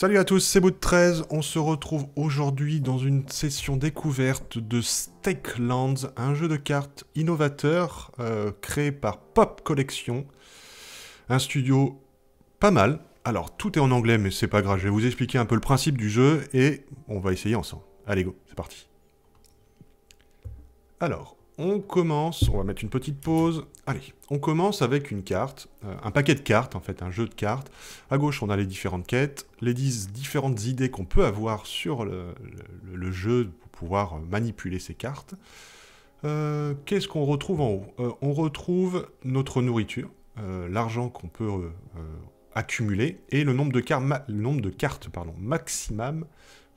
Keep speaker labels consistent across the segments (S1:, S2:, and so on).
S1: Salut à tous, c'est Boot13. On se retrouve aujourd'hui dans une session découverte de Stakelands, un jeu de cartes innovateur euh, créé par Pop Collection. Un studio pas mal. Alors, tout est en anglais, mais c'est pas grave. Je vais vous expliquer un peu le principe du jeu et on va essayer ensemble. Allez, go, c'est parti. Alors, on commence, on va mettre une petite pause. Allez, on commence avec une carte, euh, un paquet de cartes en fait, un jeu de cartes. À gauche, on a les différentes quêtes, les différentes idées qu'on peut avoir sur le, jeu pour pouvoir manipuler ces cartes. Euh, qu'est-ce qu'on retrouve en haut? Euh, On retrouve notre nourriture, l'argent qu'on peut accumuler et le nombre de, le cartes maximum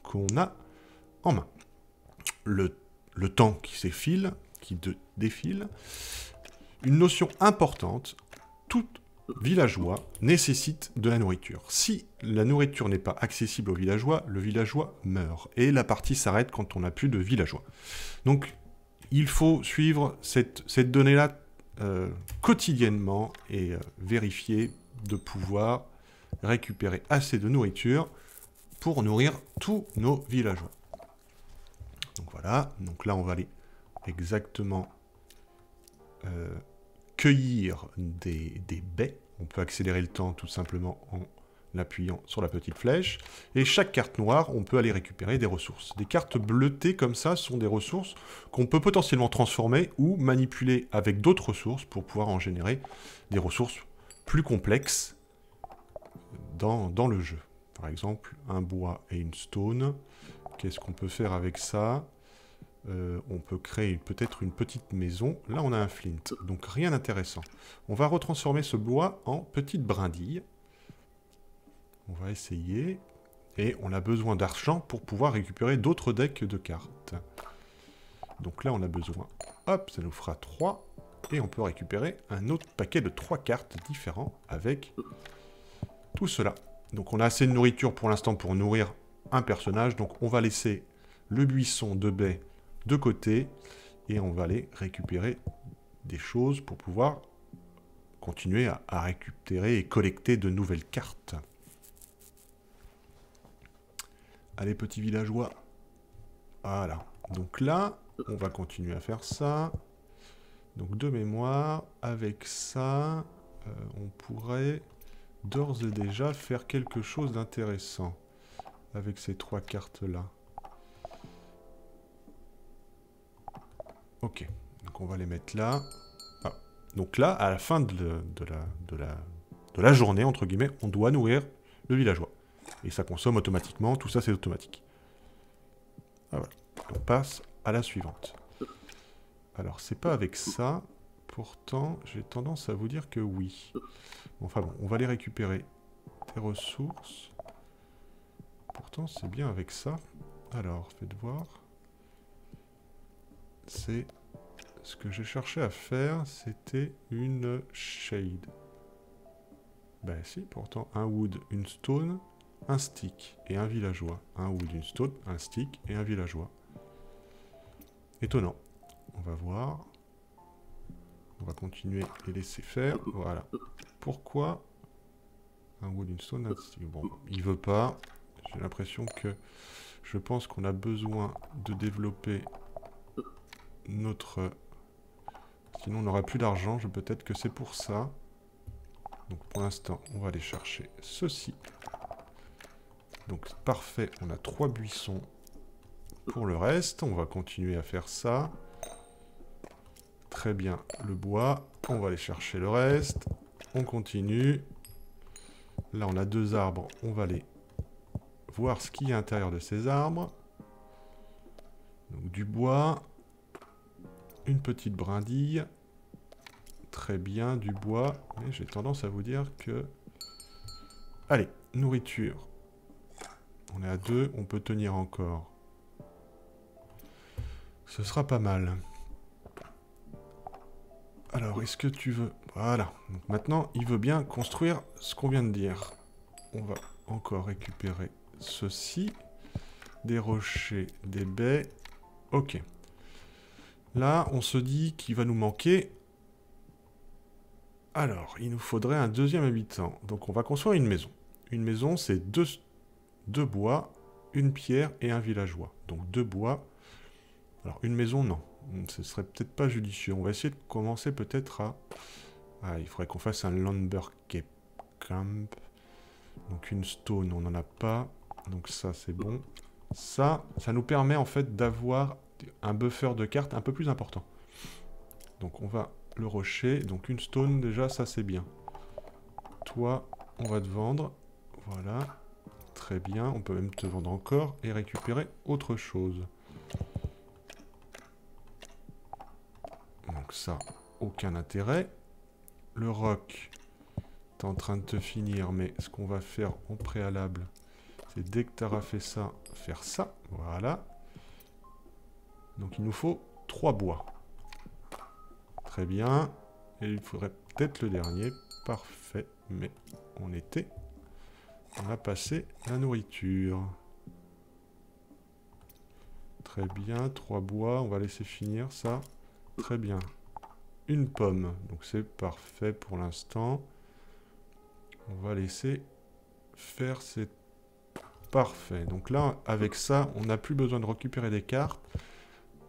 S1: qu'on a en main. Le temps qui s'effile, qui défile. Une notion importante, tout villageois nécessite de la nourriture. Si la nourriture n'est pas accessible aux villageois, le villageois meurt. Et la partie s'arrête quand on n'a plus de villageois. Donc, il faut suivre cette, donnée-là euh, quotidiennement et euh, vérifier de pouvoir récupérer assez de nourriture pour nourrir tous nos villageois. Donc voilà, donc là on va aller exactement euh, cueillir des, baies. On peut accélérer le temps tout simplement en appuyant sur la petite flèche. Et chaque carte noire, on peut aller récupérer des ressources. Des cartes bleutées comme ça sont des ressources qu'on peut potentiellement transformer ou manipuler avec d'autres ressources pour pouvoir en générer des ressources plus complexes dans, dans le jeu. Par exemple, un bois et une stone. Qu'est-ce qu'on peut faire avec ça? Euh, on peut créer peut-être une petite maison. Là, on a un flint, donc rien d'intéressant. On va retransformer ce bois en petite brindille. On va essayer. Et on a besoin d'argent pour pouvoir récupérer d'autres decks de cartes. Donc là, on a besoin... Hop, ça nous fera 3. Et on peut récupérer un autre paquet de 3 cartes différents avec tout cela. Donc on a assez de nourriture pour l'instant pour nourrir un personnage. Donc on va laisser le buisson de baie de côté et on va aller récupérer des choses pour pouvoir continuer à, récupérer et collecter de nouvelles cartes. Allez, petits villageois. Voilà. Donc là, on va continuer à faire ça. Donc de mémoire, avec ça, euh, on pourrait d'ores et déjà faire quelque chose d'intéressant avec ces trois cartes-là. Ok, donc on va les mettre là. Ah. Donc là, à la fin de, la, la, journée, entre guillemets, on doit nourrir le villageois. Et ça consomme automatiquement, tout ça c'est automatique. Ah, voilà. On passe à la suivante. Alors, c'est pas avec ça. Pourtant, j'ai tendance à vous dire que oui. enfin bon, on va les récupérer. Des ressources. Pourtant, c'est bien avec ça. Alors, faites voir c'est ce que j'ai cherché à faire, c'était une shade. Ben si, pourtant, un wood, une stone, un stick et un villageois. Un wood, une stone, un stick et un villageois. Étonnant. On va voir. On va continuer et laisser faire. Voilà. Pourquoi un wood, une stone, un stick? Bon, il veut pas. J'ai l'impression que... Je pense qu'on a besoin de développer notre... Sinon, on n'aura plus d'argent. Je Peut-être que c'est pour ça. Donc, pour l'instant, on va aller chercher ceci. Donc, parfait. On a trois buissons pour le reste. On va continuer à faire ça. Très bien. Le bois. On va aller chercher le reste. On continue. Là, on a deux arbres. On va aller voir ce qu'il y a à l'intérieur de ces arbres. Donc, du bois une petite brindille. Très bien, du bois. Mais j'ai tendance à vous dire que... Allez, nourriture. On est à deux, on peut tenir encore. Ce sera pas mal. Alors, est-ce que tu veux... Voilà. Maintenant, il veut bien construire ce qu'on vient de dire. On va encore récupérer ceci. Des rochers, des baies. Ok. Là, on se dit qu'il va nous manquer... Alors, il nous faudrait un deuxième habitant. Donc on va construire une maison. Une maison, c'est deux, bois, une pierre et un villageois. Donc deux bois. Alors une maison, non. Ce serait peut-être pas judicieux. On va essayer de commencer peut-être à... Ah, il faudrait qu'on fasse un lumber camp. Donc une stone, on n'en a pas. Donc ça, c'est bon. Ça, ça nous permet en fait d'avoir un buffer de cartes un peu plus important. Donc on va le rocher. Donc une stone, déjà, ça c'est bien. Toi, on va te vendre. Voilà. Très bien. On peut même te vendre encore et récupérer autre chose. Donc ça, aucun intérêt. Le roc, t'es en train de te finir, mais ce qu'on va faire en préalable, c'est dès que tu auras fait ça, faire ça. Voilà. Donc il nous faut trois bois. Très bien. Et il faudrait peut-être le dernier. Parfait. Mais on était... On a passé la nourriture. Très bien. Trois bois. On va laisser finir ça. Très bien. Une pomme. Donc c'est parfait pour l'instant. On va laisser faire cette Parfait. Donc là, avec ça, on n'a plus besoin de récupérer des cartes.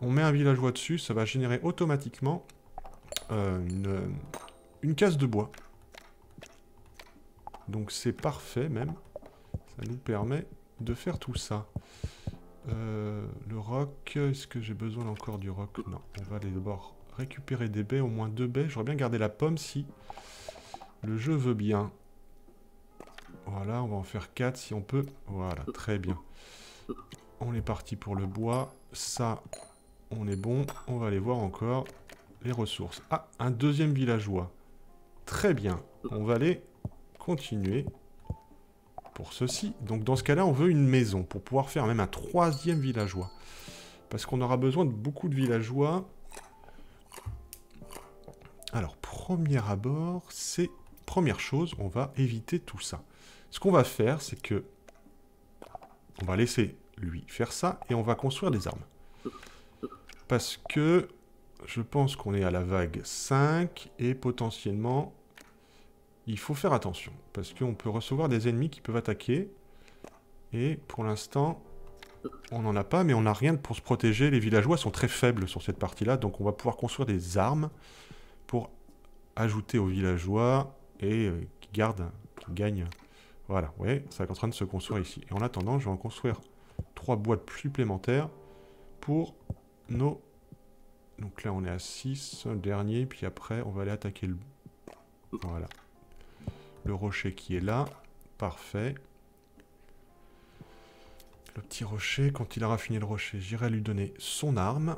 S1: On met un villageois dessus, ça va générer automatiquement euh, une, case de bois. Donc c'est parfait même. Ça nous permet de faire tout ça. Euh, le roc, est-ce que j'ai besoin encore du roc? Non, on va aller d'abord récupérer des baies, au moins deux baies. J'aurais bien gardé la pomme si le jeu veut bien. Voilà, on va en faire 4 si on peut. Voilà, très bien. On est parti pour le bois. Ça, on est bon. On va aller voir encore les ressources. Ah, un deuxième villageois. Très bien. On va aller continuer pour ceci. Donc dans ce cas-là, on veut une maison pour pouvoir faire même un troisième villageois. Parce qu'on aura besoin de beaucoup de villageois. Alors, premier abord, c'est... Première chose, on va éviter tout ça. Ce qu'on va faire, c'est que on va laisser lui faire ça et on va construire des armes. Parce que je pense qu'on est à la vague 5 et potentiellement il faut faire attention. Parce qu'on peut recevoir des ennemis qui peuvent attaquer et pour l'instant on n'en a pas mais on n'a rien pour se protéger. Les villageois sont très faibles sur cette partie-là donc on va pouvoir construire des armes pour ajouter aux villageois et euh, qui gardent, qui gagnent voilà, vous voyez, ça est en train de se construire ici. Et en attendant, je vais en construire trois boîtes supplémentaires pour Donc là, on est à 6, le dernier, puis après, on va aller attaquer le... Voilà. Le rocher qui est là. Parfait. Le petit rocher, quand il aura fini le rocher, j'irai lui donner son arme.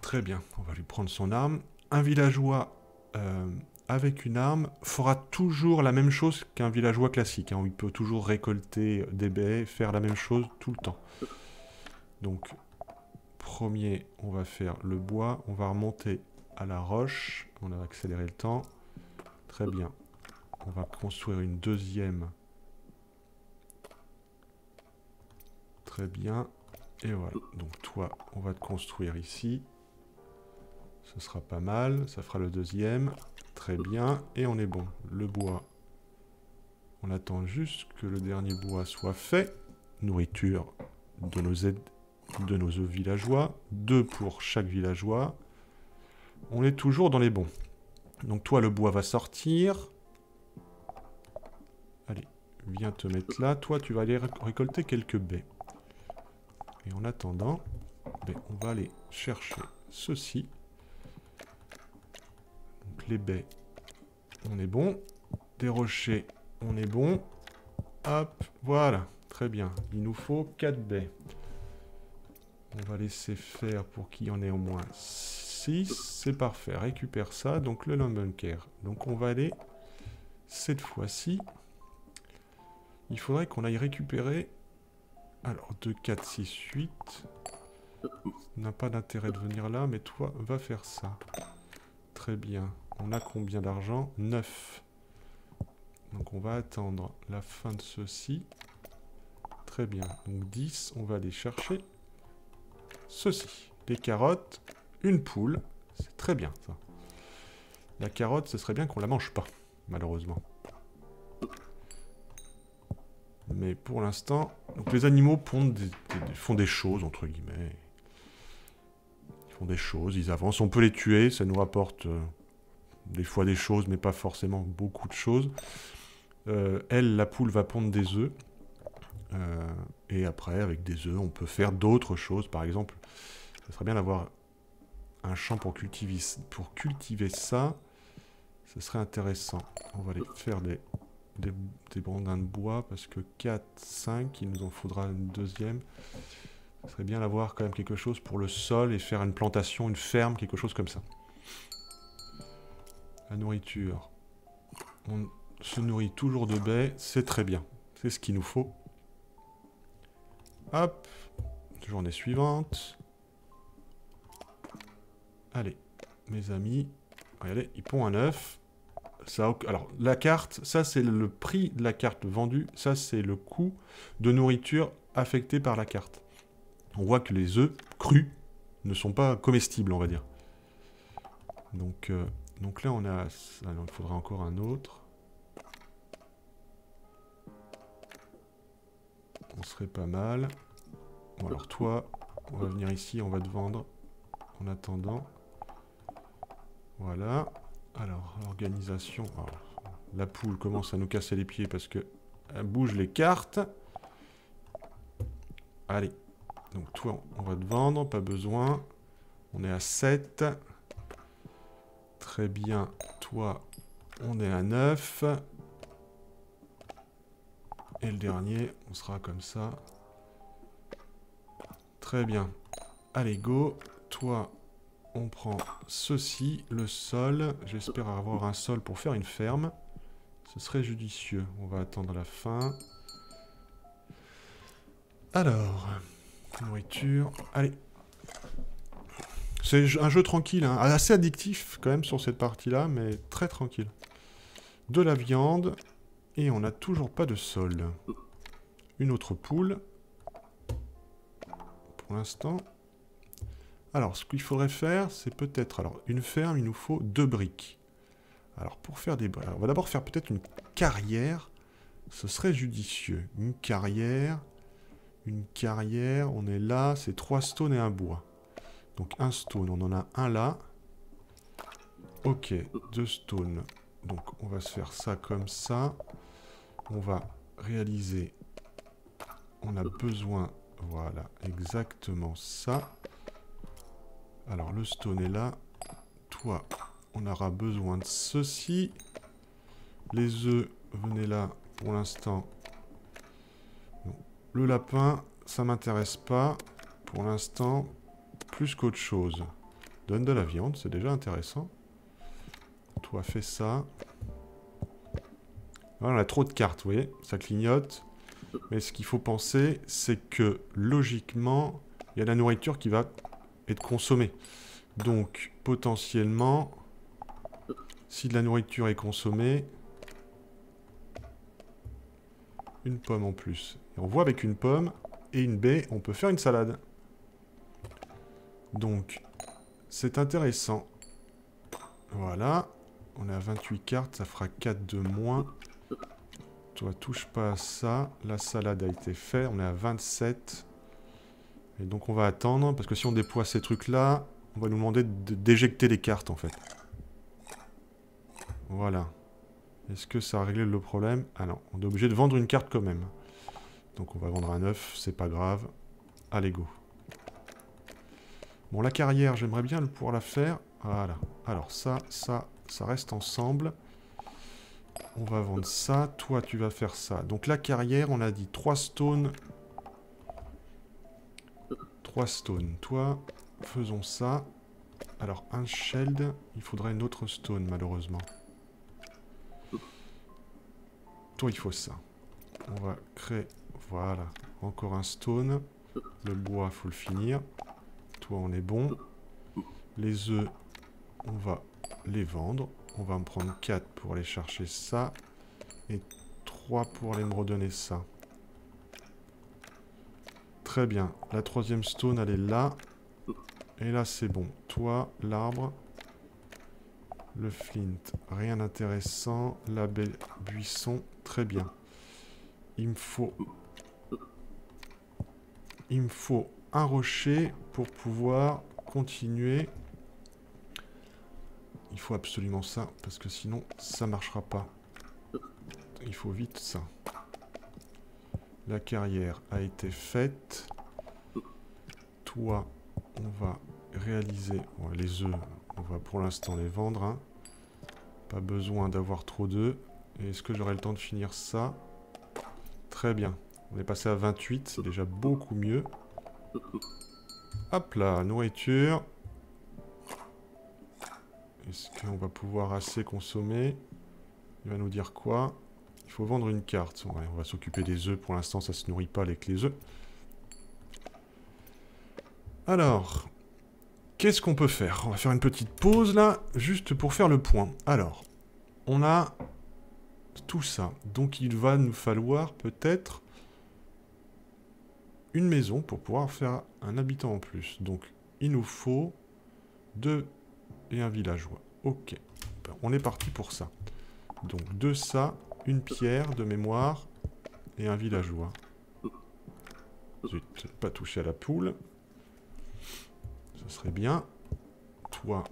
S1: Très bien, on va lui prendre son arme. Un villageois euh, avec une arme fera toujours la même chose qu'un villageois classique. Hein, il peut toujours récolter des baies, faire la même chose tout le temps. Donc, premier, on va faire le bois. On va remonter à la roche. On a accéléré le temps. Très bien. On va construire une deuxième. Très bien. Et voilà. Donc toi, on va te construire ici. Ce sera pas mal. Ça fera le deuxième. Très bien, et on est bon. Le bois, on attend juste que le dernier bois soit fait. Nourriture de nos, aides, de nos villageois. Deux pour chaque villageois. On est toujours dans les bons. Donc toi, le bois va sortir. Allez, viens te mettre là. Toi, tu vas aller récolter quelques baies. Et en attendant, ben, on va aller chercher ceci les baies, on est bon. Des rochers, on est bon. Hop, voilà, très bien. Il nous faut 4 baies. On va laisser faire pour qu'il y en ait au moins 6. C'est parfait, récupère ça. Donc le bunker. Donc on va aller, cette fois-ci, il faudrait qu'on aille récupérer... Alors, 2, 4, 6, 8. n'a pas d'intérêt de venir là, mais toi, va faire ça. Très bien. On a combien d'argent? 9. Donc on va attendre la fin de ceci. Très bien. Donc 10, on va aller chercher ceci. Des carottes, une poule. C'est très bien ça. La carotte, ce serait bien qu'on la mange pas, malheureusement. Mais pour l'instant, les animaux font des choses, entre guillemets. Ils font des choses, ils avancent. On peut les tuer, ça nous rapporte euh, des fois des choses, mais pas forcément beaucoup de choses. Euh, elle, la poule, va pondre des œufs. Euh, et après, avec des œufs, on peut faire d'autres choses. Par exemple, ça serait bien d'avoir un champ pour cultiver, pour cultiver ça. Ce serait intéressant. On va aller faire des, des, des brandins de bois parce que 4, 5, il nous en faudra une deuxième. Ce serait bien d'avoir quand même quelque chose pour le sol et faire une plantation, une ferme, quelque chose comme ça. La nourriture. On se nourrit toujours de baies, c'est très bien. C'est ce qu'il nous faut. Hop, journée suivante. Allez, mes amis, regardez, ils pondent un œuf. Ça, alors, la carte, ça c'est le prix de la carte vendue, ça c'est le coût de nourriture affecté par la carte. On voit que les œufs crus ne sont pas comestibles, on va dire. Donc, euh, donc là, on a... Il faudra encore un autre. On serait pas mal. Bon, alors toi, on va venir ici, on va te vendre en attendant. Voilà. Alors, organisation. La poule commence à nous casser les pieds parce que elle bouge les cartes. Allez. Donc toi, on va te vendre, pas besoin. On est à 7. Très bien. Toi, on est à 9. Et le dernier, on sera comme ça. Très bien. Allez, go. Toi, on prend ceci, le sol. J'espère avoir un sol pour faire une ferme. Ce serait judicieux. On va attendre la fin. Alors, nourriture. Allez. C'est un jeu tranquille, hein. assez addictif quand même sur cette partie-là, mais très tranquille. De la viande, et on n'a toujours pas de sol. Une autre poule. Pour l'instant. Alors, ce qu'il faudrait faire, c'est peut-être... Alors, une ferme, il nous faut deux briques. Alors, pour faire des briques... On va d'abord faire peut-être une carrière. Ce serait judicieux. Une carrière. Une carrière. On est là. C'est trois stones et un bois. Donc, un stone. On en a un là. Ok. Deux stones. Donc, on va se faire ça comme ça. On va réaliser... On a besoin... Voilà, exactement ça. Alors, le stone est là. Toi, on aura besoin de ceci. Les œufs, venez là. Pour l'instant, le lapin, ça m'intéresse pas. Pour l'instant, plus qu'autre chose. Donne de la viande, c'est déjà intéressant. Toi, fais ça. On a trop de cartes, vous voyez Ça clignote. Mais ce qu'il faut penser, c'est que, logiquement, il y a la nourriture qui va être consommée. Donc, potentiellement, si de la nourriture est consommée, une pomme en plus. Et on voit avec une pomme et une baie, on peut faire une salade. Donc, c'est intéressant. Voilà. On a 28 cartes, ça fera 4 de moins. Toi, touche pas à ça. La salade a été faite, on est à 27. Et donc on va attendre, parce que si on déploie ces trucs-là, on va nous demander d'éjecter les cartes, en fait. Voilà. Est-ce que ça a réglé le problème? Ah non, on est obligé de vendre une carte quand même. Donc on va vendre un œuf, c'est pas grave. Allez, go. Bon, la carrière, j'aimerais bien pouvoir la faire. Voilà. Alors ça, ça, ça reste ensemble. On va vendre ça. Toi, tu vas faire ça. Donc la carrière, on a dit 3 stones. 3 stones. Toi, faisons ça. Alors, un sheld. Il faudrait une autre stone, malheureusement. Toi, il faut ça. On va créer... Voilà. Encore un stone. Le bois, faut le finir. Toi, on est bon. Les œufs, on va les vendre. On va me prendre 4 pour aller chercher ça. Et 3 pour aller me redonner ça. Très bien. La troisième stone, elle est là. Et là, c'est bon. Toi, l'arbre. Le flint, rien d'intéressant. La belle buisson, très bien. il me faut... Il me faut un rocher pour pouvoir continuer. Il faut absolument ça, parce que sinon, ça marchera pas. Il faut vite ça. La carrière a été faite. Toi, on va réaliser... les œufs, on va pour l'instant les vendre. Hein. Pas besoin d'avoir trop d'œufs. Est-ce que j'aurai le temps de finir ça? Très bien. On est passé à 28, c'est déjà beaucoup mieux. Hop là, nourriture. Est-ce qu'on va pouvoir assez consommer? Il va nous dire quoi? Il faut vendre une carte. on va s'occuper des œufs. Pour l'instant, ça se nourrit pas avec les œufs. Alors, qu'est-ce qu'on peut faire? On va faire une petite pause là, juste pour faire le point. Alors, on a tout ça. Donc il va nous falloir peut-être une maison pour pouvoir faire un habitant en plus. Donc, il nous faut deux et un villageois. Ok. Ben, on est parti pour ça. Donc, de ça, une pierre de mémoire et un villageois. Zut, pas toucher à la poule. Ce serait bien. Toi,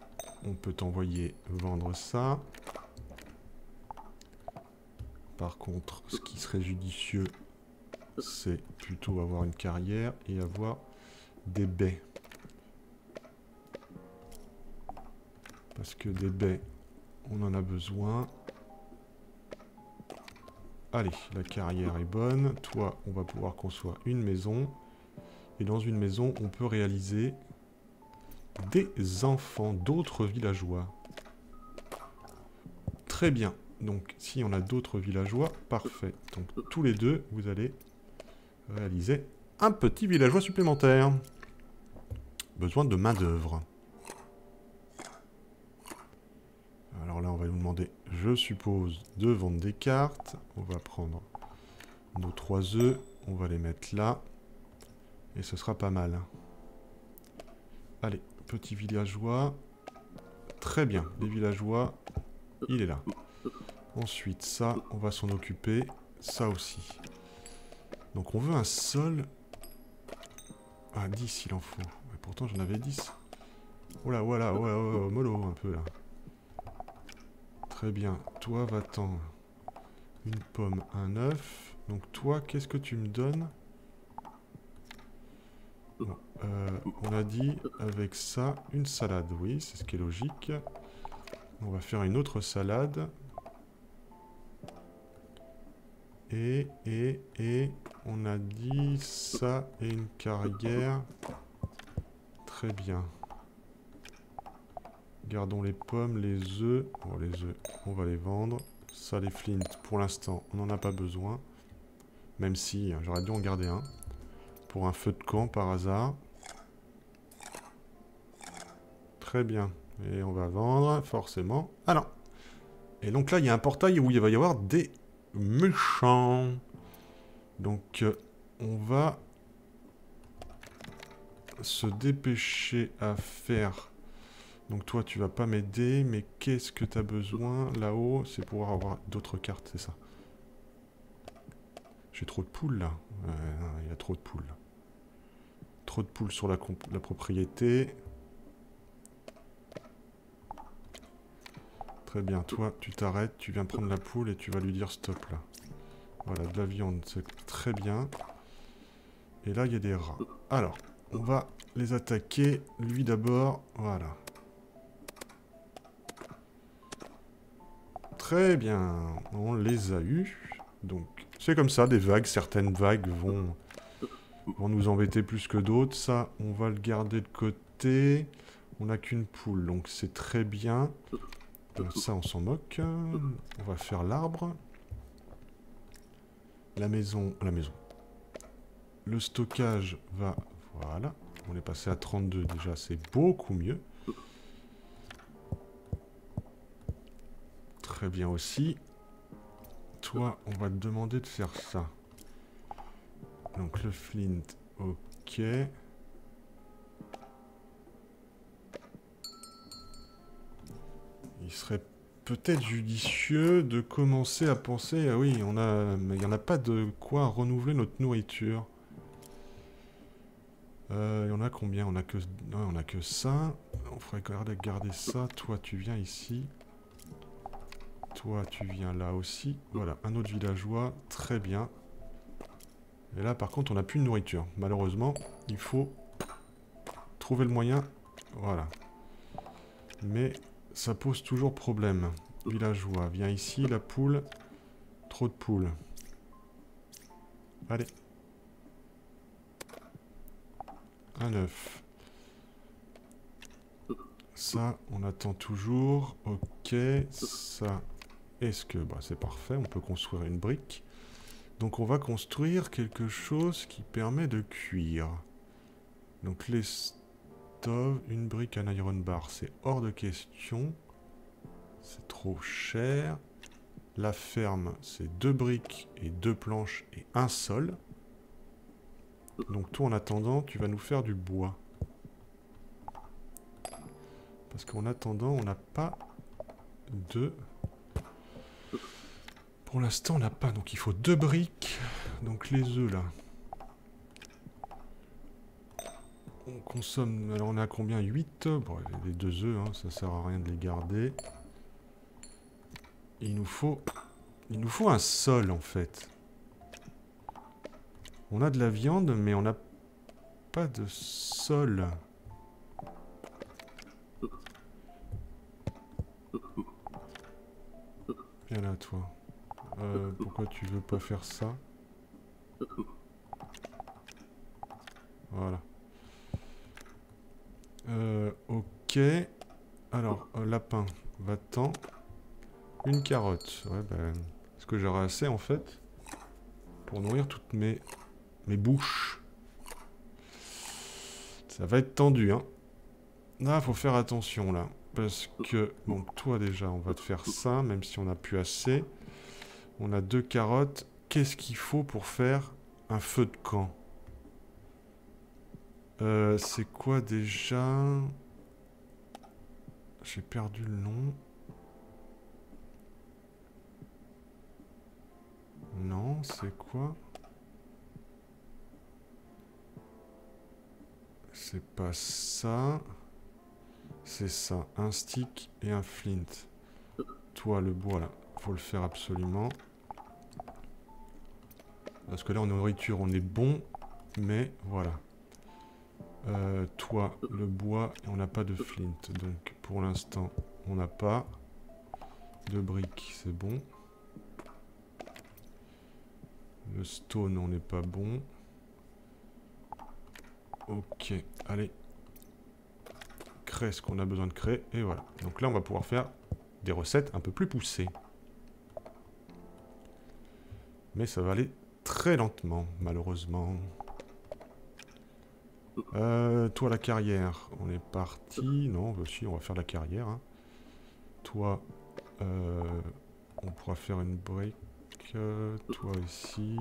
S1: on peut t'envoyer vendre ça. Par contre, ce qui serait judicieux, c'est plutôt avoir une carrière et avoir des baies. Parce que des baies, on en a besoin. Allez, la carrière est bonne. Toi, on va pouvoir construire une maison. Et dans une maison, on peut réaliser des enfants, d'autres villageois. Très bien. Donc, si on a d'autres villageois, parfait. Donc, tous les deux, vous allez réaliser un petit villageois supplémentaire. Besoin de main d'œuvre. Alors là, on va nous demander, je suppose, de vendre des cartes. On va prendre nos trois œufs. On va les mettre là. Et ce sera pas mal. Allez, petit villageois. Très bien, les villageois, il est là. Ensuite, ça, on va s'en occuper. Ça aussi. Donc on veut un sol... Ah, 10 il en faut. pourtant j'en avais 10. Oh là, voilà, ouais, ouais, mollo un peu là. Très bien. Toi, va-t'en. Une pomme, un œuf. Donc toi, qu'est-ce que tu me donnes? Euh, On a dit avec ça, une salade. Oui, c'est ce qui est logique. On va faire une autre salade. Et, et, et, on a dit ça et une carrière. Très bien. Gardons les pommes, les œufs. Bon, les œufs, on va les vendre. Ça, les flints, pour l'instant, on n'en a pas besoin. Même si, hein, j'aurais dû en garder un. Pour un feu de camp, par hasard. Très bien. Et on va vendre, forcément. Ah Et donc là, il y a un portail où il va y avoir des méchant. Donc, euh, on va se dépêcher à faire... Donc toi, tu vas pas m'aider, mais qu'est-ce que tu as besoin là-haut? C'est pouvoir avoir d'autres cartes, c'est ça? J'ai trop de poules, là. Il y a trop de poules. Trop de poules sur la propriété. Très bien, toi, tu t'arrêtes, tu viens prendre la poule et tu vas lui dire stop là. Voilà, de la viande, c'est très bien. Et là, il y a des rats. Alors, on va les attaquer. Lui d'abord, voilà. Très bien, on les a eus. Donc, c'est comme ça, des vagues. Certaines vagues vont, vont nous embêter plus que d'autres. Ça, on va le garder de côté. On n'a qu'une poule, donc c'est très bien ça, on s'en moque. On va faire l'arbre. La maison... La maison. Le stockage va... Voilà. On est passé à 32 déjà, c'est beaucoup mieux. Très bien aussi. Toi, on va te demander de faire ça. Donc le flint, ok. Il serait peut-être judicieux de commencer à penser... Ah oui, on a... il n'y en a pas de quoi renouveler notre nourriture. Euh, il y en a combien? On a que... Non, on a que ça. On ferait garder ça. Toi, tu viens ici. Toi, tu viens là aussi. Voilà, un autre villageois. Très bien. Et là, par contre, on n'a plus de nourriture. Malheureusement, il faut trouver le moyen. Voilà. Mais ça pose toujours problème. Villageois, viens ici, la poule. Trop de poules. Allez. Un œuf. Ça, on attend toujours. Ok, ça, est-ce que... Bah, c'est parfait, on peut construire une brique? Donc on va construire quelque chose qui permet de cuire. Donc les stoves, une brique, un iron bar, c'est hors de question. C'est trop cher. La ferme, c'est deux briques et deux planches et un sol. Donc toi, en attendant, tu vas nous faire du bois. Parce qu'en attendant, on n'a pas de... Pour l'instant, on n'a pas. Donc il faut deux briques. Donc les œufs, là. On consomme... Alors on a combien? 8 Bon, les deux œufs, hein, ça sert à rien de les garder. Il nous faut... Il nous faut un sol, en fait. On a de la viande, mais on n'a pas de sol. Là, toi. Euh, pourquoi tu veux pas faire ça Voilà. Euh, ok. Alors, euh, lapin, va-t'en. Une carotte. Ouais, ben... Est-ce que j'aurai assez, en fait Pour nourrir toutes mes mes bouches? Ça va être tendu, hein. Là, faut faire attention, là. Parce que, bon, toi, déjà, on va te faire ça, même si on n'a plus assez. On a deux carottes. Qu'est-ce qu'il faut pour faire un feu de camp? Euh, C'est quoi, déjà? J'ai perdu le nom. Non, c'est quoi? C'est pas ça. C'est ça. Un stick et un flint. Toi, le bois, là. Faut le faire absolument. Parce que là, en nourriture, on est bon. Mais, voilà. Euh, toi, le bois, on n'a pas de flint. Donc, pour l'instant, on n'a pas. De briques, c'est bon. Le stone, on n'est pas bon. Ok, allez. Ce qu'on a besoin de créer. Et voilà. Donc là, on va pouvoir faire des recettes un peu plus poussées. Mais ça va aller très lentement, malheureusement. Euh, toi, la carrière. On est parti. Non, aussi, on va faire la carrière. Hein. Toi, euh, on pourra faire une brique. toi ici.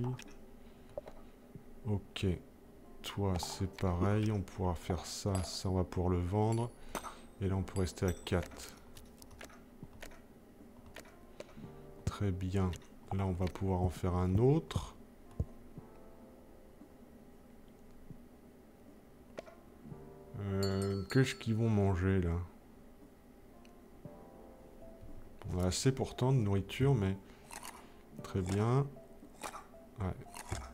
S1: Ok toi, c'est pareil. On pourra faire ça. Ça, on va pouvoir le vendre. Et là, on peut rester à 4. Très bien. Là, on va pouvoir en faire un autre. Euh, Qu'est-ce qu'ils vont manger, là? On a assez pourtant de nourriture, mais... Très bien. Ouais.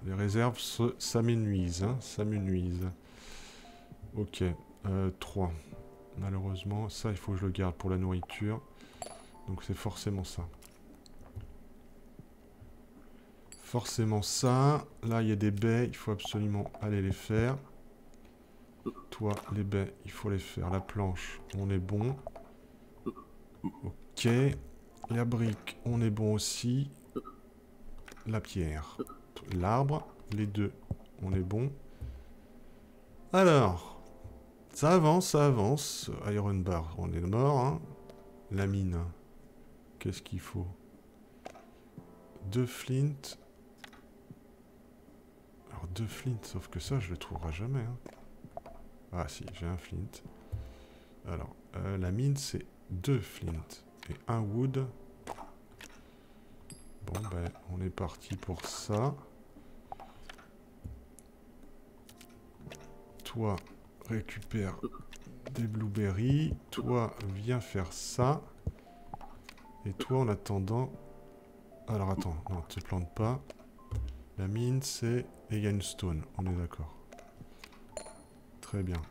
S1: Les réserves hein, s'amenuisent. Ok, euh, 3. Malheureusement, ça, il faut que je le garde pour la nourriture. Donc c'est forcément ça. Forcément ça. Là, il y a des baies, il faut absolument aller les faire. Toi, les baies, il faut les faire. La planche, on est bon. Ok. La brique, on est bon aussi. La pierre l'arbre. Les deux, on est bon. Alors, ça avance, ça avance. Iron bar, on est mort. Hein. La mine, qu'est-ce qu'il faut? Deux flint. Alors, deux flint, sauf que ça, je le trouverai jamais. Hein. Ah si, j'ai un flint. Alors, euh, la mine, c'est deux flint. et un wood. Bon, ben, on est parti pour ça. Toi, récupère des blueberries. Toi, viens faire ça. Et toi, en attendant... Alors, attends. Non, tu te plantes pas. La mine, c'est... Et il y a une stone. On est d'accord. Très bien.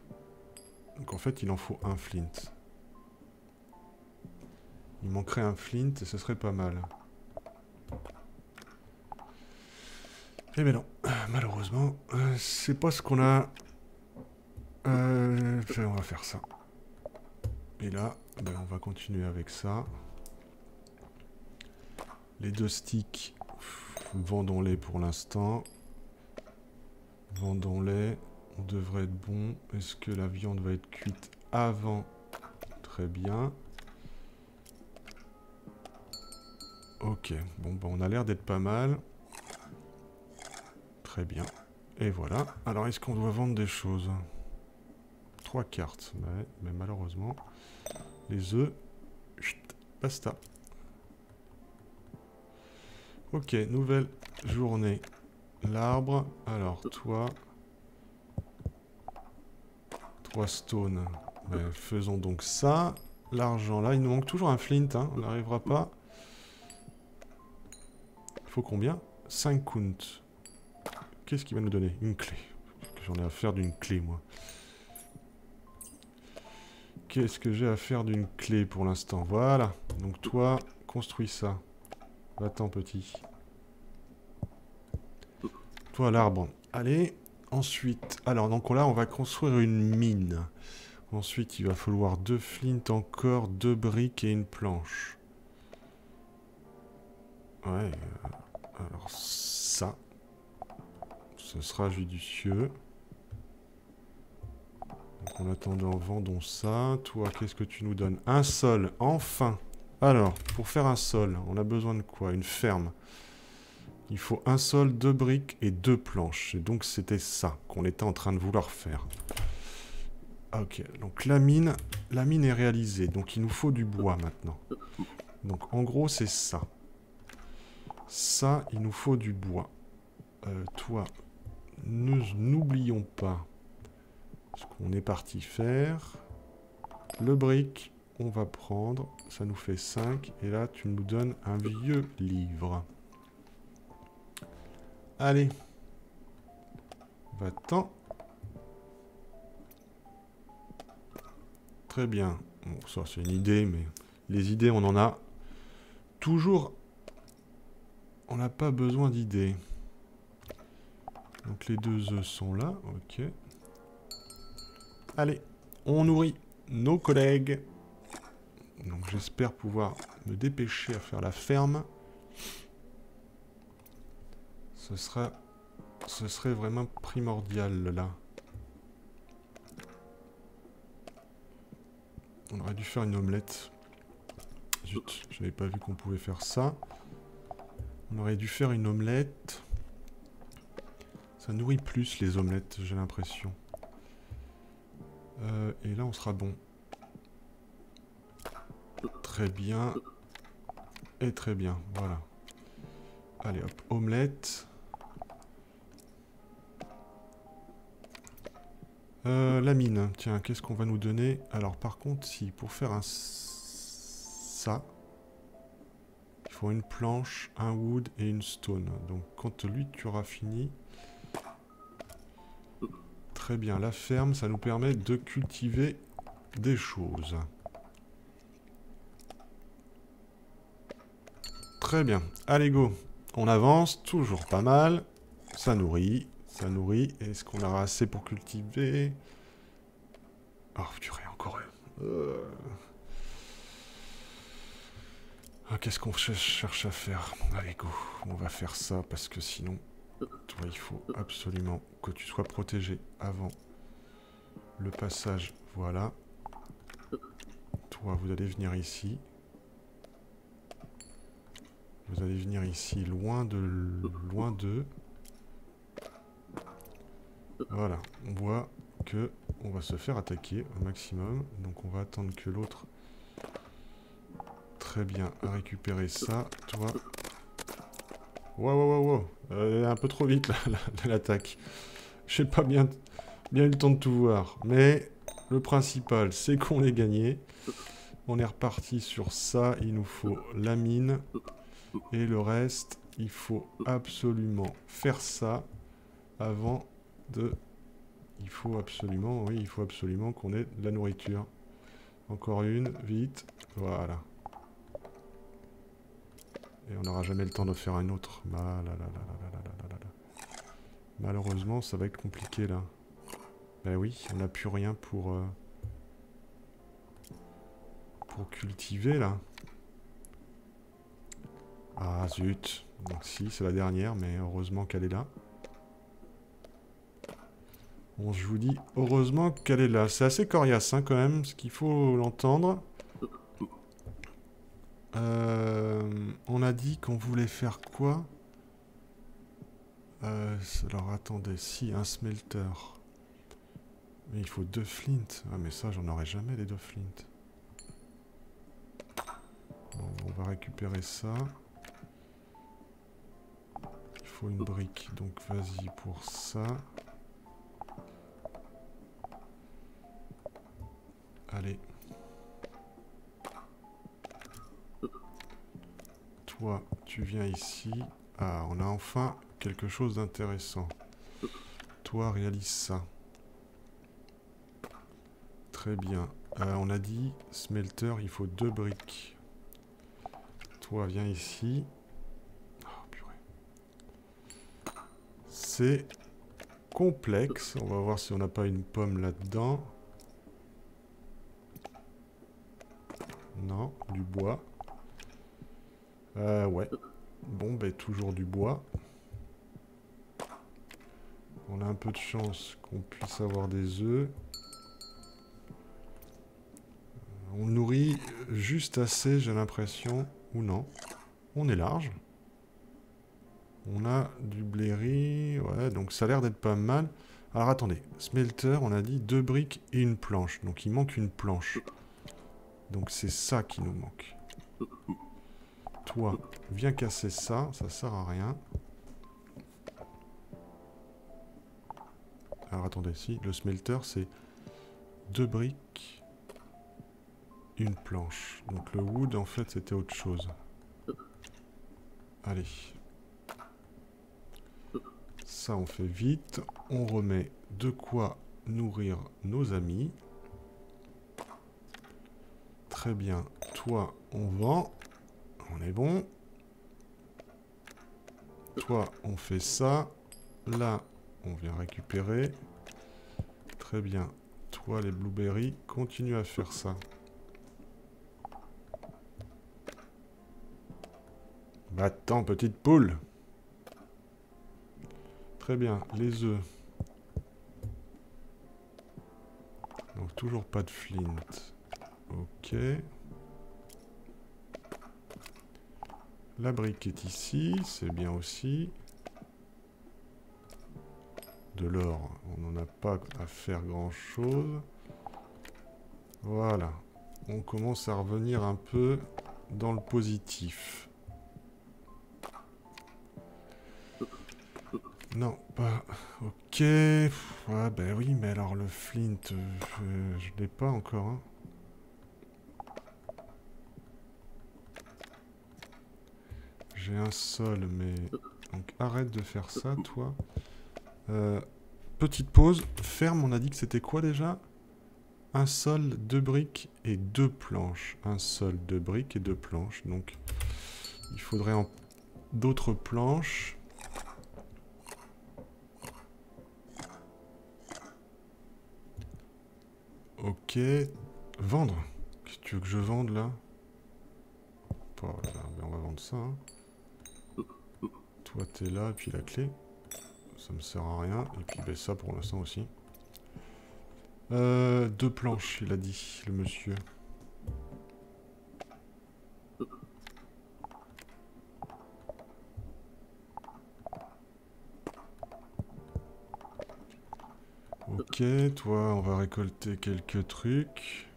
S1: Donc, en fait, il en faut un flint. Il manquerait un flint et ce serait pas mal. Eh ben non, malheureusement, euh, c'est pas ce qu'on a... Euh, on va faire ça. Et là, ben, on va continuer avec ça. Les deux sticks, vendons-les pour l'instant. Vendons-les. On devrait être bon. Est-ce que la viande va être cuite avant? Très bien. Ok, bon, ben, on a l'air d'être pas mal. Très bien. Et voilà. Alors, est-ce qu'on doit vendre des choses? Trois cartes. mais malheureusement, les œufs, basta. Ok, nouvelle journée. L'arbre. Alors, toi... Trois stones. faisons donc ça. L'argent, là, il nous manque toujours un flint. Hein. On n'arrivera pas. Il faut combien? 5 count. Qu'est-ce qu'il va nous donner? Une clé. J'en ai à faire d'une clé, moi. Qu'est-ce que j'ai à faire d'une clé pour l'instant? Voilà. Donc toi, construis ça. Va-t'en, petit. Toi, l'arbre. Allez. Ensuite, alors donc là, on va construire une mine. Ensuite, il va falloir deux flint encore, deux briques et une planche. Ouais. Euh, alors ça. Ce sera judicieux. Donc en attendant, vendons ça. Toi, qu'est-ce que tu nous donnes? Un sol, enfin Alors, pour faire un sol, on a besoin de quoi? Une ferme. Il faut un sol, deux briques et deux planches. Et donc c'était ça qu'on était en train de vouloir faire. Ok, donc la mine, la mine est réalisée. Donc il nous faut du bois maintenant. Donc en gros c'est ça. Ça, il nous faut du bois. Euh, toi, n'oublions pas ce qu'on est parti faire. Le brick, on va prendre. Ça nous fait 5. Et là, tu nous donnes un vieux livre. Allez. Va-t'en. Très bien. Bon, ça, c'est une idée, mais les idées, on en a toujours... On n'a pas besoin d'idées. Donc les deux œufs sont là, ok. Allez, on nourrit nos collègues. Donc j'espère pouvoir me dépêcher à faire la ferme. Ce sera... Ce serait vraiment primordial, là. On aurait dû faire une omelette. Zut, je n'avais pas vu qu'on pouvait faire ça. On aurait dû faire une omelette. Ça nourrit plus les omelettes, j'ai l'impression. Euh, et là, on sera bon. Très bien. Et très bien, voilà. Allez, hop, omelette. Euh, la mine, tiens, qu'est-ce qu'on va nous donner? Alors, par contre, si, pour faire un... ça, il faut une planche, un wood et une stone. Donc, quand lui, tu auras fini, Bien, la ferme, ça nous permet de cultiver des choses. Très bien. Allez, go. On avance, toujours pas mal. Ça nourrit, ça nourrit. Est-ce qu'on aura assez pour cultiver? Oh, tu encore euh... ah, Qu'est-ce qu'on cherche à faire? Allez, go. On va faire ça parce que sinon... Toi, il faut absolument que tu sois protégé avant le passage. Voilà. Toi, vous allez venir ici. Vous allez venir ici, loin de loin d'eux. Voilà, on voit que on va se faire attaquer au maximum. Donc on va attendre que l'autre... Très bien, récupérer ça, toi. Wow, wow, wow, wow. Un peu trop vite, l'attaque. J'ai pas bien, bien eu le temps de tout voir. Mais le principal, c'est qu'on ait gagné. On est reparti sur ça. Il nous faut la mine. Et le reste, il faut absolument faire ça avant de... Il faut absolument, oui, il faut absolument qu'on ait de la nourriture. Encore une, vite. Voilà. Et on n'aura jamais le temps de faire un autre. Malheureusement, ça va être compliqué là. Ben oui, on n'a plus rien pour... Euh, pour cultiver là. Ah zut. Donc si, c'est la dernière, mais heureusement qu'elle est là. Bon, je vous dis, heureusement qu'elle est là. C'est assez coriace hein, quand même, ce qu'il faut l'entendre. Euh, on a dit qu'on voulait faire quoi? Euh, Alors attendez, si, un smelter. Mais il faut deux flint. Ah mais ça, j'en aurai jamais les deux flint. on va récupérer ça. Il faut une brique, donc vas-y pour ça. Allez. Toi, tu viens ici. Ah, on a enfin quelque chose d'intéressant. Toi, réalise ça. Très bien. Euh, on a dit smelter, il faut deux briques. Toi, viens ici. Oh, purée. C'est complexe. On va voir si on n'a pas une pomme là-dedans. Non, du bois. Euh, ouais. Bon, ben, toujours du bois. On a un peu de chance qu'on puisse avoir des œufs. On nourrit juste assez, j'ai l'impression. Ou non. On est large. On a du blairy. Ouais, donc ça a l'air d'être pas mal. Alors attendez. Smelter, on a dit deux briques et une planche. Donc il manque une planche. Donc c'est ça qui nous manque. Toi, viens casser ça, ça sert à rien. Alors attendez, si, le smelter c'est deux briques, une planche. Donc le wood en fait c'était autre chose. Allez. Ça on fait vite. On remet de quoi nourrir nos amis. Très bien. Toi, on vend. On est bon. Toi, on fait ça. Là, on vient récupérer. Très bien. Toi, les blueberries, continue à faire ça. Va-t'en, petite poule Très bien, les œufs. Donc toujours pas de flint. Ok. La brique est ici, c'est bien aussi. De l'or, on n'en a pas à faire grand chose. Voilà. On commence à revenir un peu dans le positif. Non, pas... Ok. Ah ben oui, mais alors le flint, euh, je l'ai pas encore. Hein. Un sol, mais... Donc arrête de faire ça, toi. Euh, petite pause. Ferme, on a dit que c'était quoi déjà? Un sol, deux briques et deux planches. Un sol, deux briques et deux planches. Donc il faudrait en... d'autres planches. Ok. Vendre. Qu'est-ce que tu veux que je vende là? On va vendre ça. Hein. Toi, t'es là, et puis la clé. Ça me sert à rien. Et puis ben, ça pour l'instant aussi. Euh, deux planches, il a dit, le monsieur. Ok, toi, on va récolter quelques trucs.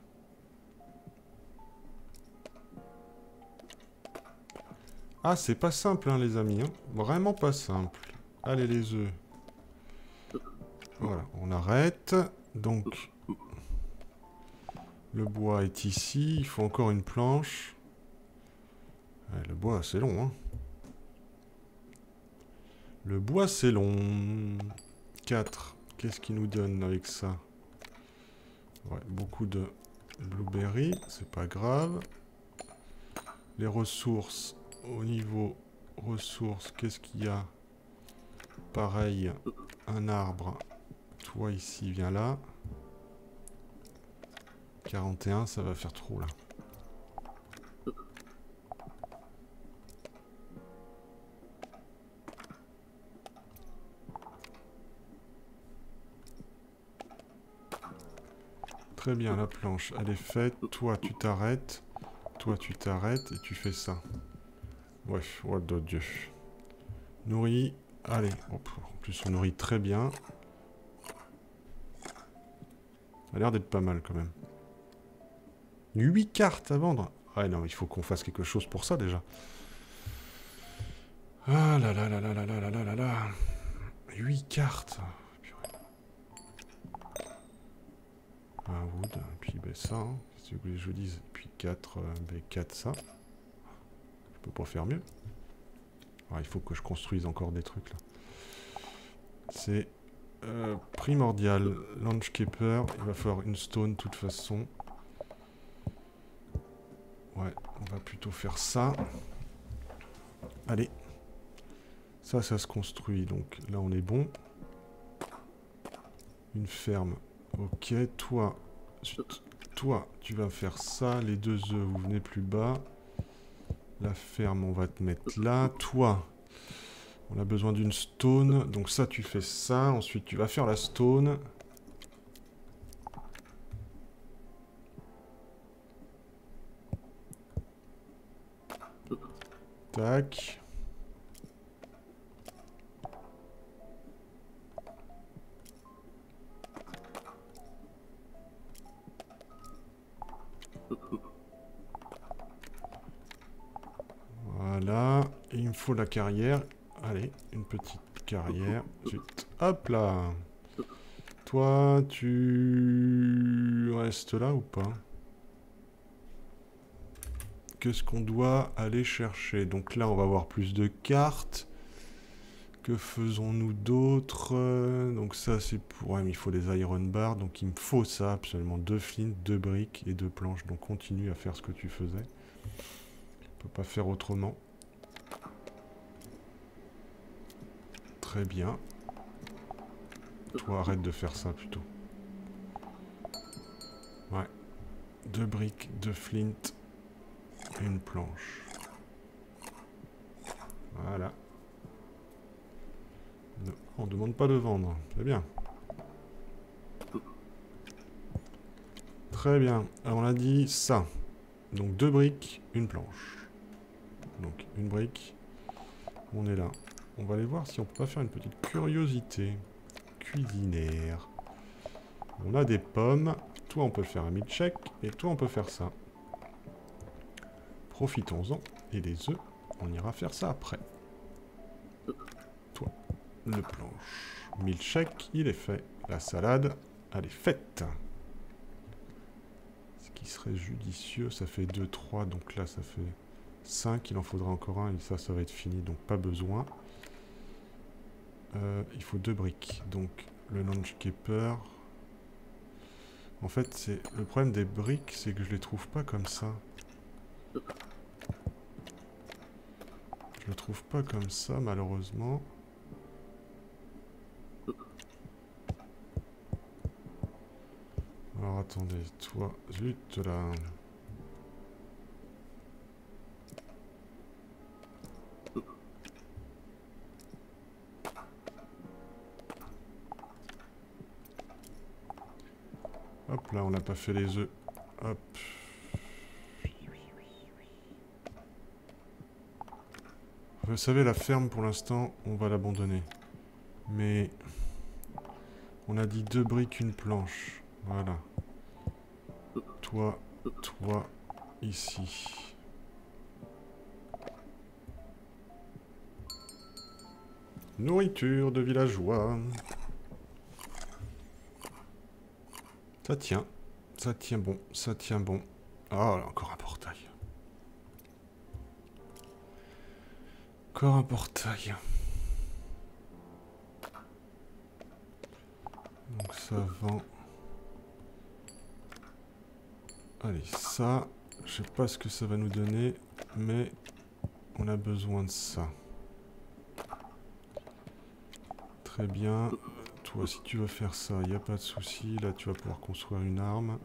S1: Ah, c'est pas simple, hein, les amis. Hein. Vraiment pas simple. Allez, les œufs. Voilà, on arrête. Donc, le bois est ici. Il faut encore une planche. le bois, c'est long. Hein. Le bois, c'est long. 4. Qu'est-ce qu'il nous donne avec ça? Beaucoup de blueberry. C'est pas grave. Les ressources, au niveau ressources, qu'est-ce qu'il y a Pareil, un arbre. Toi ici, viens là. 41, ça va faire trop là. Très bien, la planche, elle est faite. Toi, tu t'arrêtes. Toi, tu t'arrêtes et tu fais ça. Ouais, what de Dieu. Nourris. Allez, en plus on nourrit très bien. Ça a l'air d'être pas mal quand même. 8 cartes à vendre Ouais, non, il faut qu'on fasse quelque chose pour ça déjà. Ah là là là là là là là là là 8 cartes. Un wood, et puis ben, ça, hein. ce que je vous dise. Et puis 4, ben, 4 ça. Je peux pas faire mieux. Ah, il faut que je construise encore des trucs là. C'est euh, primordial. Launchkeeper, il va falloir une stone de toute façon. Ouais, on va plutôt faire ça. Allez. Ça, ça se construit. Donc là, on est bon. Une ferme. Ok, toi, toi, tu vas faire ça. Les deux œufs, vous venez plus bas. La ferme, on va te mettre là. Toi, on a besoin d'une stone. Donc ça, tu fais ça. Ensuite, tu vas faire la stone. Tac. Faut la carrière. Allez, une petite carrière. Hop là Toi, tu restes là ou pas? Qu'est-ce qu'on doit aller chercher? Donc là, on va avoir plus de cartes. Que faisons-nous d'autre? Donc ça, c'est pour... Ouais, il faut des iron bars. Donc il me faut ça, absolument. Deux flints, deux briques et deux planches. Donc continue à faire ce que tu faisais. On peut pas faire autrement. Très bien. Toi, arrête de faire ça plutôt. Ouais. Deux briques, deux flint et une planche. Voilà. on demande pas de vendre. C'est bien. Très bien. Alors on a dit ça. Donc deux briques, une planche. Donc une brique. On est là. On va aller voir si on peut pas faire une petite curiosité culinaire. On a des pommes. Toi, on peut faire un milkshake. Et toi, on peut faire ça. Profitons-en. Et les œufs, on ira faire ça après. Toi, le planche. Milkshake, il est fait. La salade, elle est faite. Ce qui serait judicieux, ça fait 2, 3. Donc là, ça fait 5. Il en faudra encore un. Et ça, ça va être fini. Donc pas besoin. Euh, il faut deux briques. Donc le landscaper. En fait, c'est le problème des briques, c'est que je les trouve pas comme ça. Je le trouve pas comme ça, malheureusement. Alors attendez, toi, zut là. Pas fait les œufs. Hop. Vous savez, la ferme, pour l'instant, on va l'abandonner. Mais... On a dit deux briques, une planche. Voilà. Toi, toi, ici. Nourriture de villageois. Ça tient. Ça tient bon. Ça tient bon. Ah, encore un portail. Encore un portail. Donc ça vend. Allez, ça, je sais pas ce que ça va nous donner, mais on a besoin de ça. Très bien. Toi, si tu veux faire ça, il n'y a pas de souci. Là, tu vas pouvoir construire une arme.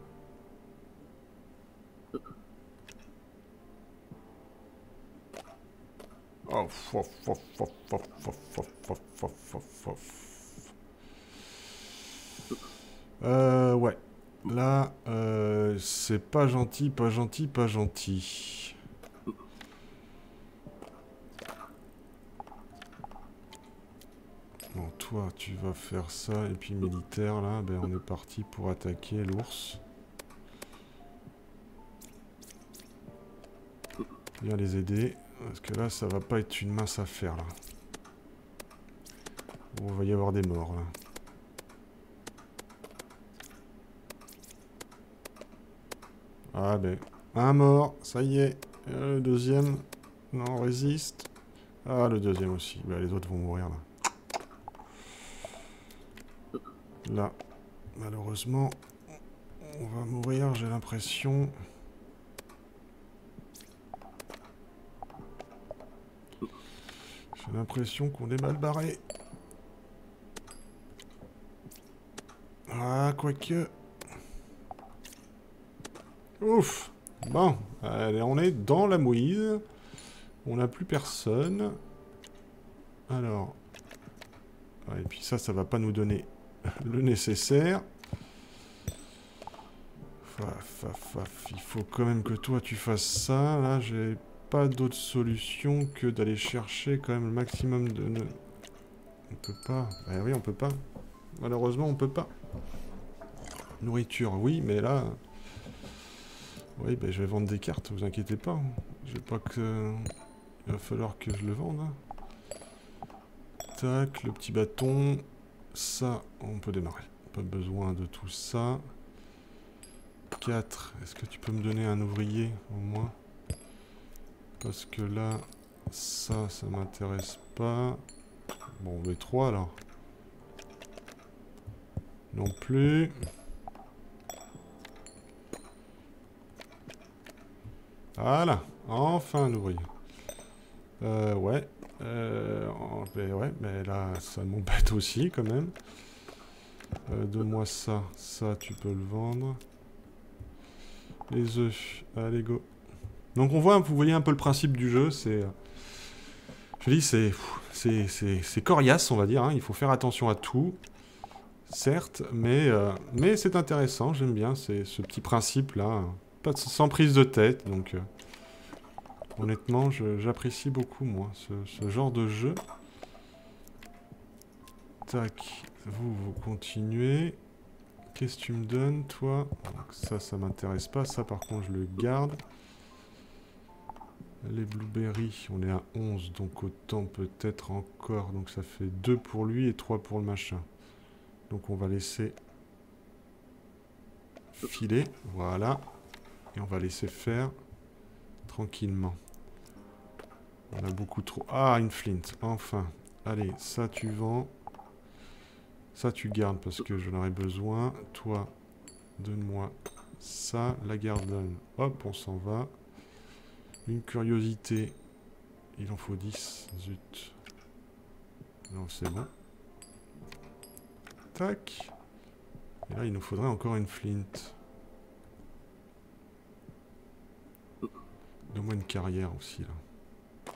S1: Euh, ouais. Là, euh, c'est pas gentil, pas gentil, pas gentil. Bon, toi, tu vas faire ça. Et puis militaire, là, ben, on est parti pour attaquer l'ours. Viens les aider. Parce que là, ça va pas être une mince affaire, là. Bon, il va y avoir des morts, là. Ah ben, un mort, ça y est. Le deuxième, non, résiste. Ah, le deuxième aussi. Ben, les autres vont mourir, là. Là, malheureusement, on va mourir, j'ai l'impression. J'ai l'impression qu'on est mal barré. Ah, quoique... Ouf Bon, allez, on est dans la mouise. On n'a plus personne. Alors... et puis ça, ça va pas nous donner le nécessaire. il faut quand même que toi tu fasses ça. Là, j'ai pas d'autre solution que d'aller chercher quand même le maximum de... On peut pas. Eh oui, on peut pas. Malheureusement, on peut pas. Nourriture, oui, mais là... Oui, ben je vais vendre des cartes, vous inquiétez pas. Je vais pas que... Il va falloir que je le vende. Hein. Tac, le petit bâton. Ça, on peut démarrer. Pas besoin de tout ça. 4. Est-ce que tu peux me donner un ouvrier, au moins? Parce que là, ça, ça m'intéresse pas. Bon, on met 3 alors. Non plus. Voilà, enfin un ouvrier. Euh, ouais. Euh, ben ouais, mais là, ça m'embête aussi quand même. Euh, Donne-moi ça. Ça, tu peux le vendre. Les œufs. Allez, go. Donc on voit, vous voyez un peu le principe du jeu, c'est... Je dis, c'est... C'est coriace, on va dire, hein. il faut faire attention à tout, certes, mais, euh, mais c'est intéressant, j'aime bien ce petit principe-là, pas sans prise de tête, donc... Euh, honnêtement, j'apprécie beaucoup, moi, ce, genre de jeu. Tac, vous, vous continuez. Qu'est-ce que tu me donnes, toi? Ça, ça m'intéresse pas. Ça, par contre, je le garde. Les blueberries, on est à 11, donc autant peut-être encore. Donc ça fait 2 pour lui et 3 pour le machin. Donc on va laisser filer, voilà. Et on va laisser faire tranquillement. On a beaucoup trop... Ah, une flint, enfin. Allez, ça tu vends. Ça tu gardes parce que j'en aurai besoin. Toi, donne-moi ça. La garde Hop, on s'en va. Une curiosité. Il en faut 10. Zut. Non, c'est bon. Tac. Et là, il nous faudrait encore une flint. Donne-moi une carrière aussi, là.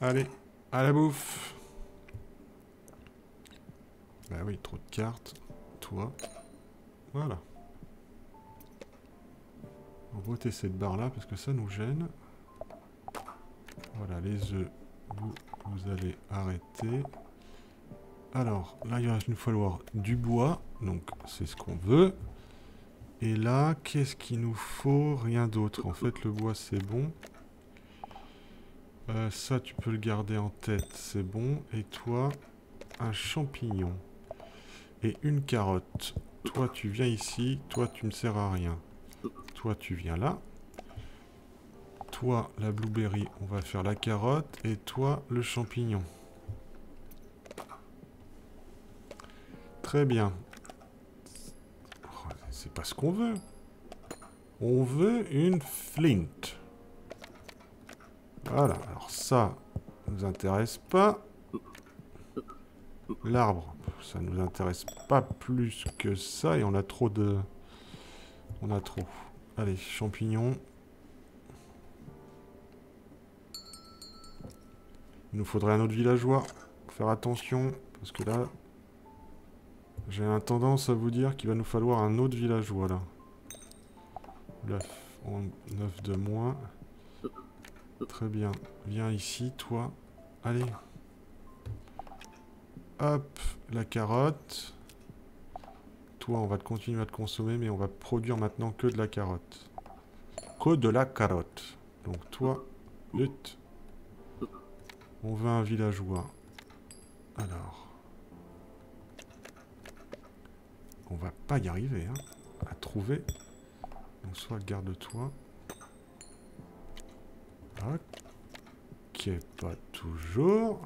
S1: Allez, à la bouffe Bah oui, trop de cartes. Toi. Voilà. On va cette barre-là parce que ça nous gêne. Voilà, les œufs, vous, allez arrêter. Alors, là, il va nous falloir du bois. Donc, c'est ce qu'on veut. Et là, qu'est-ce qu'il nous faut? Rien d'autre. En fait, le bois, c'est bon. Euh, ça, tu peux le garder en tête, c'est bon. Et toi, un champignon. Et une carotte. Toi, tu viens ici. Toi, tu me sers à rien. Toi, tu viens là. Toi, la blueberry, on va faire la carotte. Et toi, le champignon. Très bien. Oh, c'est pas ce qu'on veut. On veut une flint. Voilà, alors ça nous intéresse pas. L'arbre, ça nous intéresse pas plus que ça et on a trop de... On a trop. Allez, champignons. Il nous faudrait un autre villageois. Faire attention, parce que là... J'ai tendance à vous dire qu'il va nous falloir un autre villageois, là. 9 de moins. Très bien. Viens ici, toi. Allez. Hop, la carotte. On va continuer à te consommer, mais on va produire maintenant que de la carotte. Que de la carotte. Donc toi, lutte. On veut un villageois. Alors. On va pas y arriver, hein, à trouver. Donc soit garde-toi. Ok, pas toujours.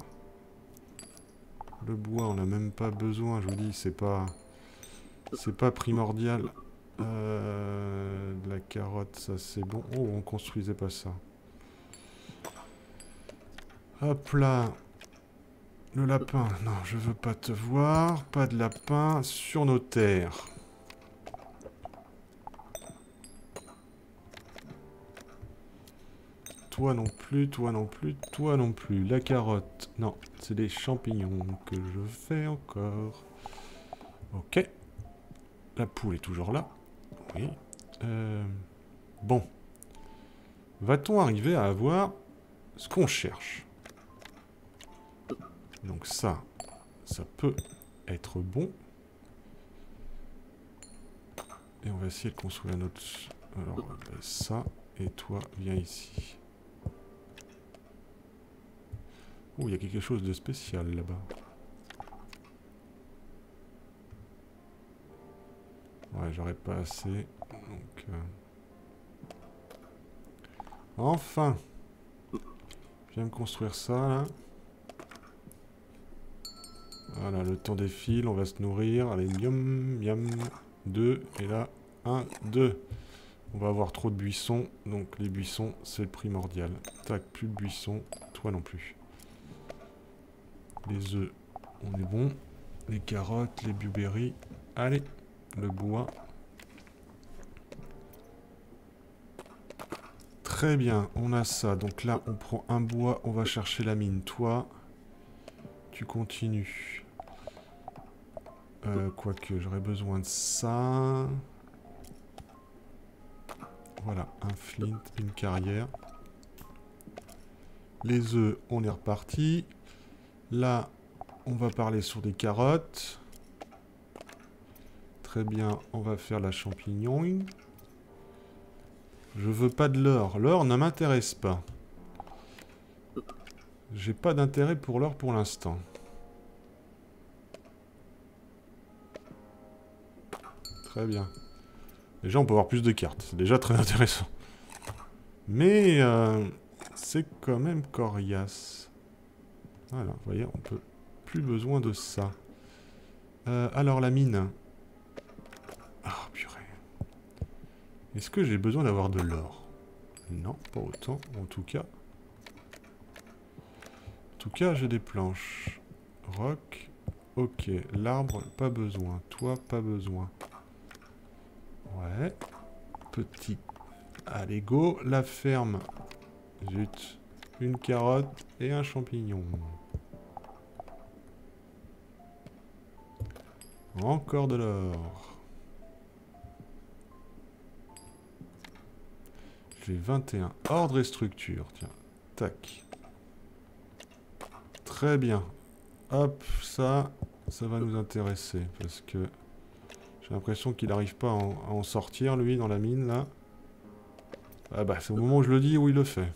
S1: Le bois, on n'a même pas besoin, je vous dis, c'est pas... C'est pas primordial. Euh, la carotte, ça c'est bon. Oh, on construisait pas ça. Hop là. Le lapin. Non, je veux pas te voir. Pas de lapin sur nos terres. Toi non plus, toi non plus, toi non plus. La carotte, non, c'est des champignons que je fais encore. Ok. La poule est toujours là. Oui. Euh, bon. Va-t-on arriver à avoir ce qu'on cherche? Donc ça, ça peut être bon. Et on va essayer de construire un autre... Alors, ça, et toi, viens ici. Oh, il y a quelque chose de spécial là-bas. Ouais, j'aurais pas assez. Euh. Enfin viens me construire ça, là. Voilà, le temps défile, on va se nourrir. Allez, miam, miam. Deux, et là, un, deux. On va avoir trop de buissons, donc les buissons, c'est le primordial. Tac, plus de buissons, toi non plus. Les œufs, on est bon. Les carottes, les blueberries. Allez, le bois. Très bien, on a ça. Donc là, on prend un bois, on va chercher la mine. Toi, tu continues. Euh, quoique, j'aurais besoin de ça. Voilà, un flint, une carrière. Les œufs, on est reparti. Là, on va parler sur des carottes. Très bien, on va faire la champignon. Je veux pas de l'or. L'or ne m'intéresse pas. J'ai pas d'intérêt pour l'or pour l'instant. Très bien. Déjà, on peut avoir plus de cartes. C'est déjà très intéressant. Mais euh, c'est quand même coriace. Voilà, vous voyez, on peut plus besoin de ça. Euh, alors, la mine. Ah, purée. Est-ce que j'ai besoin d'avoir de l'or? Non, pas autant, en tout cas. En tout cas, j'ai des planches. Rock. Ok, l'arbre, pas besoin. Toi, pas besoin. Ouais. Petit. Allez, go. La ferme. Zut. Une carotte et un champignon. Encore de l'or. J'ai 21. Ordre et structure. Tiens. Tac. Très bien. Hop, ça, ça va nous intéresser. Parce que j'ai l'impression qu'il n'arrive pas à en, sortir, lui, dans la mine, là. Ah bah, c'est au moment où je le dis où il le fait.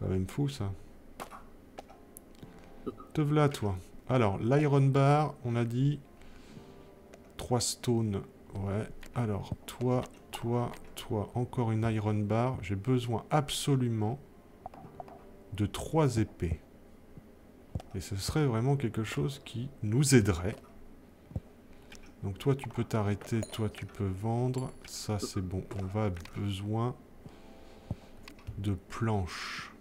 S1: même fou, ça. Te voilà, toi. Alors, l'iron bar, on a dit... 3 stones. Ouais. Alors, toi, toi, toi. Encore une iron bar. J'ai besoin absolument de 3 épées. Et ce serait vraiment quelque chose qui nous aiderait. Donc toi, tu peux t'arrêter. Toi, tu peux vendre. Ça, c'est bon. On va besoin de planches.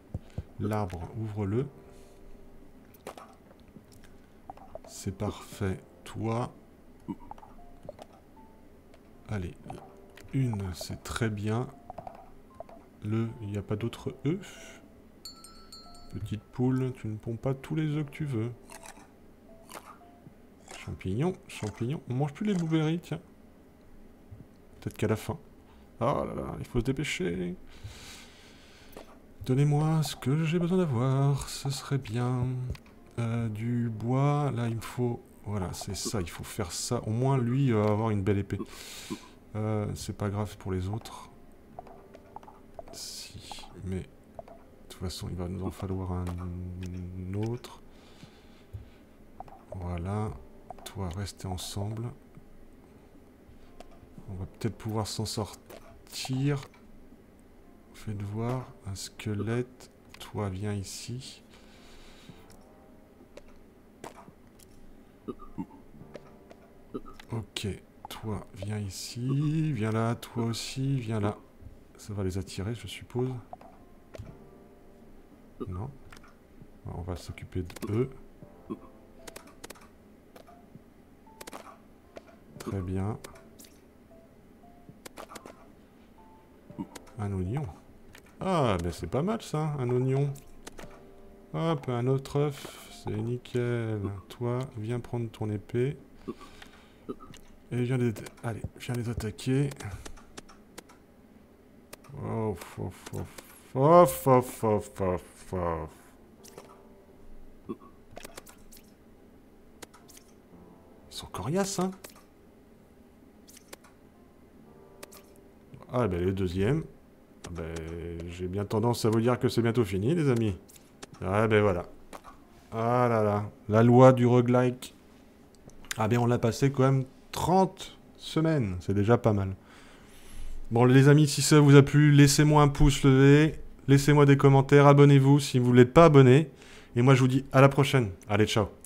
S1: L'arbre, ouvre-le. C'est parfait. Toi. Allez. Une, c'est très bien. Le, il n'y a pas d'autres œufs. Petite poule, tu ne ponds pas tous les œufs que tu veux. Champignons, champignons. On mange plus les blueberries, tiens. Peut-être qu'à la fin. Oh là là, il faut se dépêcher. Donnez-moi ce que j'ai besoin d'avoir. Ce serait bien. Euh, du bois. Là, il me faut... Voilà, c'est ça. Il faut faire ça. Au moins, lui, va avoir une belle épée. Euh, c'est pas grave pour les autres. Si, mais... De toute façon, il va nous en falloir un autre. Voilà. Toi, restez ensemble. On va peut-être pouvoir s'en sortir. Faites voir un squelette. Toi, viens ici. Ok, toi, viens ici. Viens là, toi aussi, viens là. Ça va les attirer, je suppose. Non. On va s'occuper d'eux. Très bien. Un oignon. Ah, ben c'est pas mal ça, un oignon. Hop, un autre œuf, c'est nickel. Toi, viens prendre ton épée. Et viens les... Allez, viens les attaquer. Oh, oh, oh, oh, oh, oh, oh, oh. Ils sont coriaces, hein Ah, ben le deuxième. Ah, ben, j'ai bien tendance à vous dire que c'est bientôt fini, les amis. Ah, ben voilà. Ah là là. La loi du roguelike. Ah ben, on l'a passé quand même 30 semaines. C'est déjà pas mal. Bon, les amis, si ça vous a plu, laissez-moi un pouce levé. Laissez-moi des commentaires. Abonnez-vous si vous ne l'êtes pas abonné. Et moi, je vous dis à la prochaine. Allez, ciao.